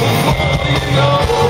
you know?